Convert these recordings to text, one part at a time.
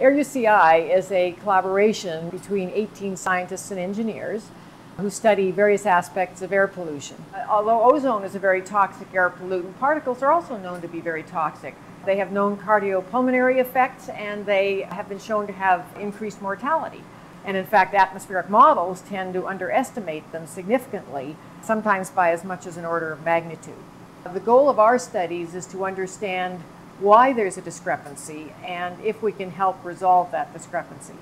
AirUCI is a collaboration between 18 scientists and engineers who study various aspects of air pollution. Although ozone is a very toxic air pollutant, particles are also known to be very toxic. They have known cardiopulmonary effects and they have been shown to have increased mortality. And in fact, atmospheric models tend to underestimate them significantly, sometimes by as much as an order of magnitude. The goal of our studies is to understand why there's a discrepancy and if we can help resolve that discrepancy.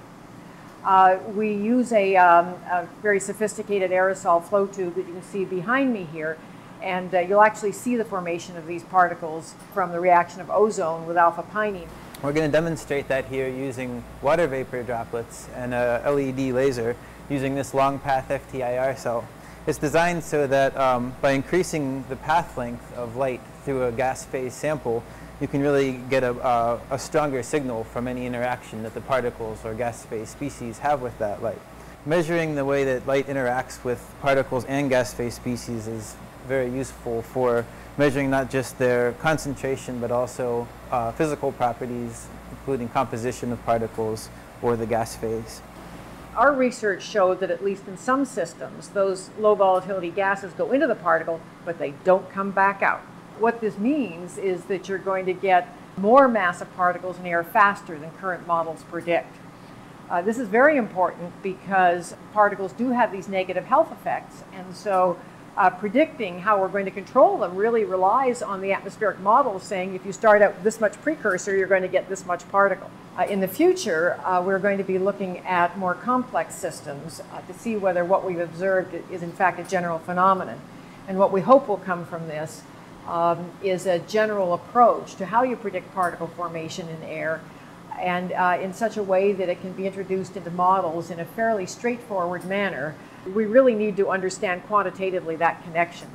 Uh, we use a, um, a, very sophisticated aerosol flow tube that you can see behind me here, and uh, you'll actually see the formation of these particles from the reaction of ozone with alpha pinene. We're going to demonstrate that here using water vapor droplets and a LED laser using this long path FTIR cell. It's designed so that um, by increasing the path length of light through a gas phase sample, you can really get a, a stronger signal from any interaction that the particles or gas phase species have with that light. Measuring the way that light interacts with particles and gas phase species is very useful for measuring not just their concentration but also uh, physical properties, including composition of particles or the gas phase. Our research showed that at least in some systems, those low volatility gases go into the particle, but they don't come back out. What this means is that you're going to get more massive particles in air faster than current models predict. Uh, this is very important because particles do have these negative health effects, and so uh, predicting how we're going to control them really relies on the atmospheric models saying if you start out with this much precursor, you're going to get this much particle. Uh, in the future, uh, we're going to be looking at more complex systems uh, to see whether what we've observed is in fact a general phenomenon. And what we hope will come from this um, is a general approach to how you predict particle formation in air and uh, in such a way that it can be introduced into models in a fairly straightforward manner. We really need to understand quantitatively that connection.